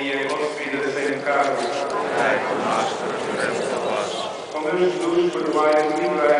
e em vosso vida sem pecado. Como Jesus, perdoai e livrai